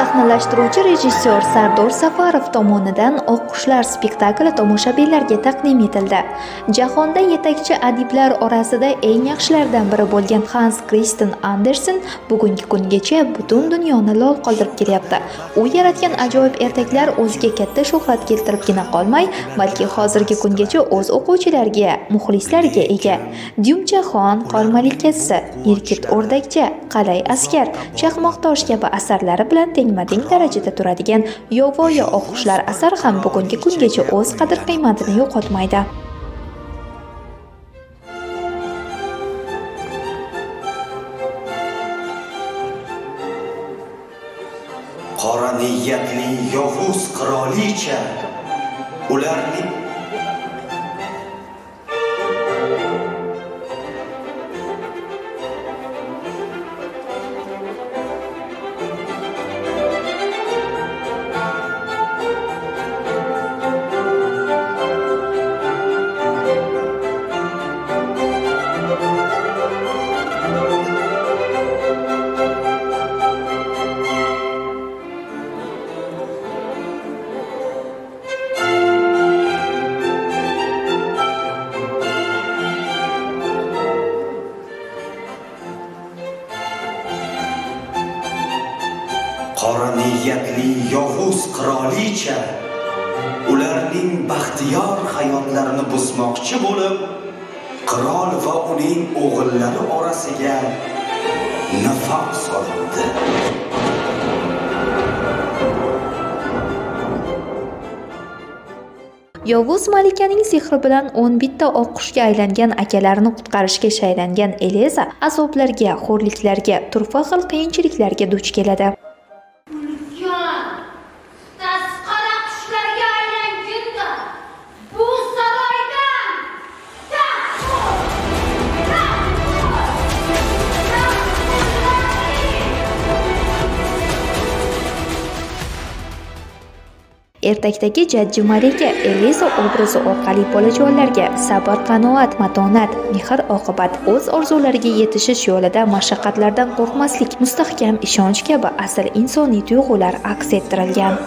sahnalashtiruvchi rejissyor Sardor Safarov tomonidan Oqqushlar spektakli tomoshabinlarga taqdim etildi. Jahonda yetakchi adiblar orasida eng yaxshilardan biri bo'lgan Hans Christian Andersen bugungi kungacha butun dunyoni lol qoldirib kelyapti. U yaratgan ajoyib ertaklar o'ziga katta shuhrat keltiribgina qolmay, balki hozirgi kungacha o'z o'quvchilariga, muxlislariga ega. Dyumchaxon, Qor malikasi, erkit o'rdakcha, Qalay askar, Chaqmoqtosh kabi asarlari bilan tengma-teng darajada turadigan Yovvoyi oqqushlar asari ham bugungi kungacha o'z qadr-qiymatini yo'qotmaydi. qora niyatli yovuz qirolicha ularning qora niyatli yovuz qirolicha ularning baxtiyor hayotlarini buzmoqchi bo'lib qirol va uning o'g'illari orasiga nifoq solibdi Yovuz malikaning sehri bilan 11 bitta oqqushga aylangan akalarini qutqarishga shaylangan Eleza azoblarga, xo'rliklarga, turfa xil qiyinchiliklarga duch keladi. Ertakdagi jajji malika Eliza obrazi orqali bolajonlarga sabr, qanoat, matonat, mehr-oqibat, o'z orzulariga yetishish yo'lida mashaqqatlardan qo'rqmaslik, mustahkam ishonch kabi asl insoniy tuyg'ular aks ettirilgan.